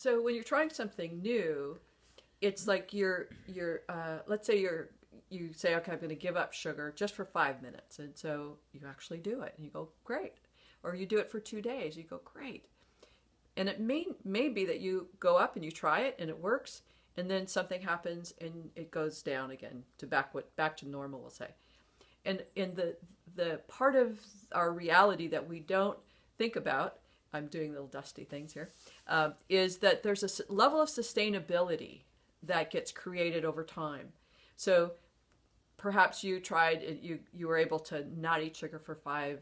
So when you're trying something new, it's like you're you're uh, let's say you're you say okay I'm going to give up sugar just for five minutes, and so you actually do it, and you go great, or you do it for two days, you go great, and it may may be that you go up and you try it and it works, and then something happens and it goes down again to back what back to normal, we'll say, and in the the part of our reality that we don't think about I'm doing little dusty things here, uh, is that there's a level of sustainability that gets created over time. So perhaps you tried, you, you were able to not eat sugar for five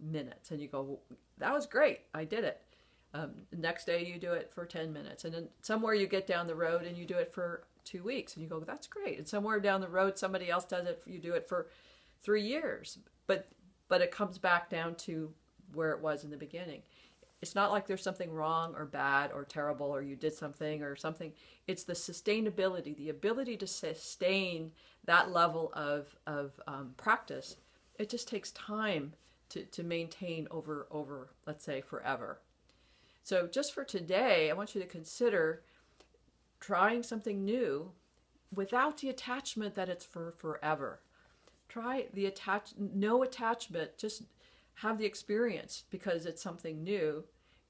minutes and you go, that was great, I did it. Um, next day you do it for 10 minutes. And then somewhere you get down the road and you do it for two weeks and you go, that's great. And somewhere down the road somebody else does it, you do it for three years. But, but it comes back down to where it was in the beginning it's not like there's something wrong or bad or terrible or you did something or something. It's the sustainability, the ability to sustain that level of, of um, practice. It just takes time to, to maintain over, over, let's say, forever. So, just for today, I want you to consider trying something new without the attachment that it's for forever. Try the attach, no attachment, just have the experience because it's something new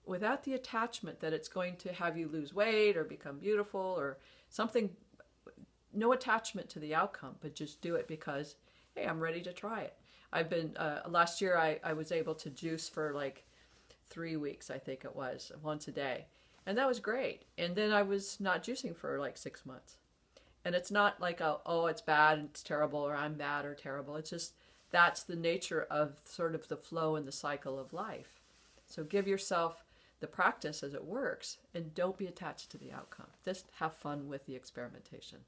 without the attachment that it's going to have you lose weight or become beautiful or something no attachment to the outcome but just do it because hey i'm ready to try it. I've been uh, last year I, I was able to juice for like three weeks i think it was once a day. And that was great. And then i was not juicing for like six months. And it's not like a, oh it's bad it's terrible or i'm bad or terrible. It's just that's the nature of sort of the flow and the cycle of life. So give yourself the practice as it works and don't be attached to the outcome. Just have fun with the experimentation.